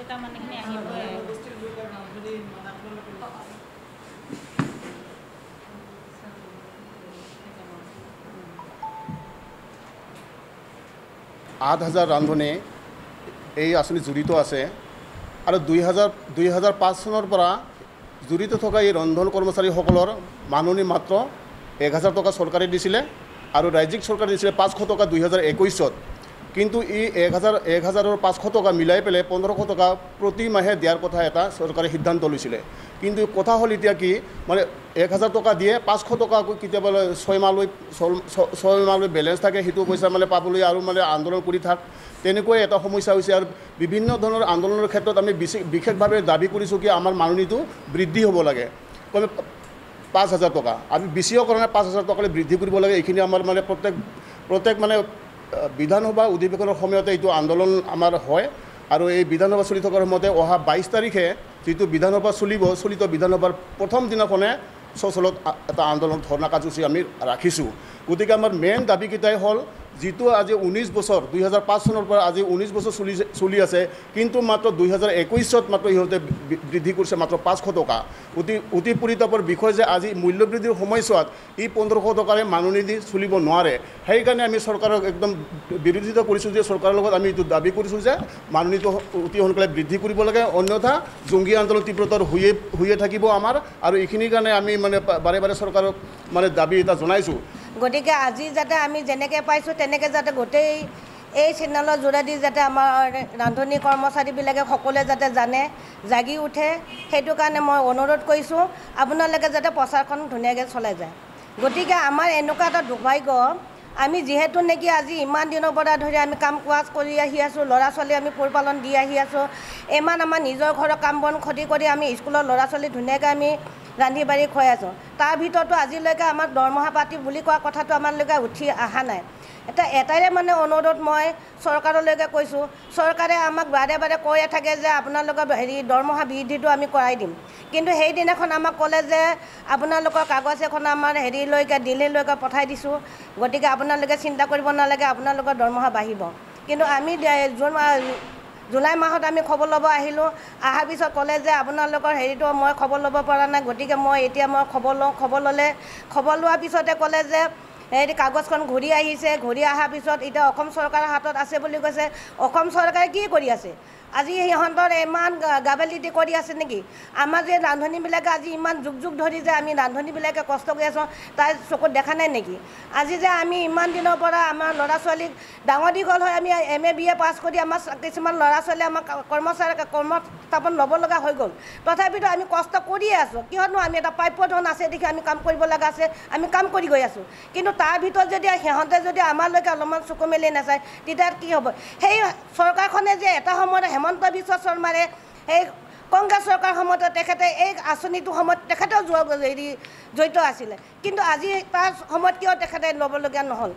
দেউতা মানুহখিনি আহিবই আঠ হাজাৰ ৰান্ধনি এই আঁচনিত জড়িত আছে আৰু দুই হাজাৰ দুই হাজাৰ পাঁচ চনৰ পৰা জড়িত থকা এই ৰন্ধন কৰ্মচাৰীসকলৰ মাননি মাত্ৰ এক হাজাৰ টকা চৰকাৰে দিছিলে আৰু ৰাজ্যিক চৰকাৰে দিছিলে পাঁচশ টকা দুই হাজাৰ একৈছত কিন্তু ই এক হাজাৰ এক হাজাৰৰ পাঁচশ টকা মিলাই পেলাই পোন্ধৰশ টকা প্ৰতি মাহে দিয়াৰ কথা এটা চৰকাৰে সিদ্ধান্ত লৈছিলে। কিন্তু কথা হ'ল এতিয়া কি মানে এক হাজাৰ টকা দিয়ে পাঁচশ টকা কেতিয়াবা ছয় মাহলৈ ছয়- ছয়- ছয় মাহলৈ বেলেঞ্চ থাকে সেইটো পইচা মানে পাবলৈ আৰু মানে আন্দোলন কৰি থাক। তেনেকৈ এটা সমস্যা হৈছে আৰু বিভিন্ন ধৰণৰ আন্দোলনৰ ক্ষেত্ৰত আমি বিশেষ বিশেষভাৱে দাবী কৰিছোঁ কি আমাৰ মাননিটো বৃদ্ধি হ'ব লাগে। কমে পাঁচ হাজাৰ টকা। আমি বেছিও কৰা নাই পাঁচ হাজাৰ টকালৈ বৃদ্ধি কৰিব লাগে এইখিনি আমাৰ মানে প্ৰত্যেক প্ৰত্যেক মানে বিধানসভা অধিৱেশনৰ সময়তে এইটো আন্দোলন আমাৰ হয় আৰু এই বিধানসভা চলি থকাৰ সময়তে অহা বাইছ তাৰিখে যিটো বিধানসভা চলিব চলিত বিধানসভাৰ প্ৰথম দিনাখনে চচলত এটা আন্দোলন ধৰ্ণা কাৰ্যসূচী আমি ৰাখিছোঁ। গতিকে আমাৰ মেইন দাবীকেইটাই হ'ল যিটো আজি ঊনৈছ বছৰ দুই হাজাৰ পাঁচ চনৰ পৰা আজি ঊনৈছ বছৰ চলি চলি আছে কিন্তু মাত্ৰ দুই হাজাৰ একৈছত মাত্ৰ ইহঁতে বৃদ্ধি কৰিছে মাত্ৰ পাঁচশ টকা। অতি অতি পৰিতাপৰ বিষয় যে আজি মূল্যবৃদ্ধিৰ সময়ছোৱাত এই পোন্ধৰশ টকাৰে মাননি দি চলিব নোৱাৰে। সেইকাৰণে আমি চৰকাৰক একদম বিৰোধিতা কৰিছোঁ যে চৰকাৰৰ লগত আমি এইটো দাবী কৰিছোঁ যে মাননিটো অতি সোনকালে বৃদ্ধি কৰিব লাগে অন্যথা জংগী আন্দোলন তীব্ৰতৰ হৈয়ে হৈয়ে থাকিব আমাৰ। আৰু এইখিনিৰ কাৰণে আমি মানে বাৰে বাৰে চৰকাৰক মানে দাবী এটা জনাইছোঁ। গতিকে আজি যাতে আমি যেনেকৈ পাইছোঁ তেনেকৈ যাতে গোটেই এই চেনেলৰ যোগেদি যাতে আমাৰ ৰান্ধনি কৰ্মচাৰীবিলাকে সকলোৱে যাতে জানে জাগি উঠে সেইটো কাৰণে মই অনুৰোধ কৰিছোঁ আপোনালোকে যাতে প্ৰচাৰখন ধুনীয়াকৈ চলাই যায়। গতিকে আমাৰ এনেকুৱা এটা দুৰ্ভাগ্য আমি যিহেতু নেকি আজি ইমান দিনৰ পৰা ধৰি আমি কাম কাজ কৰি আহি আছোঁ ল'ৰা ছোৱালী আমি পৰিপালন দি আহি আছোঁ ইমান আমাৰ নিজৰ ঘৰৰ কাম বন ক্ষতি কৰি আমি স্কুলৰ ল'ৰা ছোৱালী ধুনীয়াকৈ আমি ৰান্ধি বাঢ়ি খুৱাই আছোঁ। তাৰ ভিতৰতো আজিলৈকে আমাক দৰমহা পাতি বুলি কোৱা কথাটো আমালৈকে উঠি অহা নাই। এটা এটাৰে মানে অনুৰোধ মই চৰকাৰলৈকে কৈছোঁ। চৰকাৰে আমাক বাৰে বাৰে কৈয়ে থাকে যে আপোনালোকৰ হেৰি দৰমহা বৃদ্ধিটো আমি কৰাই দিম। কিন্তু সেইদিনাখন আমাক ক'লে যে আপোনালোকৰ কাগজ এখন আমাৰ হেৰিলৈকে দিল্লীলৈকে পঠাই দিছোঁ। গতিকে আপোনালোকে চিন্তা কৰিব নালাগে আপোনালোকৰ দৰমহা বাঢ়িব। কিন্তু আমি জুন জুলাই মাহত আমি খবৰ ল'ব আহিলোঁ। অহাৰ পিছত ক'লে যে আপোনালোকৰ হেৰিটো মই খবৰ ল'ব পৰা নাই। গতিকে মই এতিয়া মই খবৰ লওঁ খবৰ ল'লে খবৰ লোৱাৰ পিছতে ক'লে যে হেৰি কাগজখন ঘূৰি আহিছে ঘূৰি অহাৰ পিছত এতিয়া অসম চৰকাৰৰ হাতত আছে বুলি কৈছে। অসম চৰকাৰে কি কৰি আছে? আজি সিহঁতৰ ইমান গা- গাফিলতি কৰি আছে নেকি? আমাৰ যে ৰান্ধনীবিলাকে আজি ইমান যুগ যুগ ধৰি যে আমি ৰান্ধনীবিলাকে কষ্ট কৰি আছোঁ তাৰ চকুত দেখা নাই নেকি? আজি যে আমি ইমান দিনৰ পৰা আমাৰ ল'ৰা ছোৱালীক ডাঙৰ দীঘল হৈ আমি এম এ বি এ পাছ কৰি আমাৰ কিছুমান ল'ৰা ছোৱালীয়ে আমাৰ কা- কৰ্মচাৰী কৰ্মস্থাপন ল'ব লগা হৈ গ'ল। তথাপিতো আমি কষ্ট কৰিয়ে আছোঁ। কিয়নো আমি এটা প্ৰাপ্য ধন আছে দেখি আমি কাম কৰিব লগা আছে আমি কাম কৰি গৈ আছোঁ। কিন্তু তাৰ ভিতৰত যদি সিহঁতে যদি আমালৈকে অলপমান চকু মেলি নাচায় তেতিয়া কি হ'ব? সেই চৰকাৰখনে যে এটা সময়ত হেমন্ত বিশ্ব শৰ্মাৰে সেই কংগ্ৰেছ চৰকাৰ সময়তে তেখেতে এই আঁচনিটোৰ সময়ত তেখেতেও যোৱা হেৰি জড়িত আছিলে। কিন্তু আজি তাৰ সময়ত কিয় তেখেতে ল'বলগীয়া নহ'ল?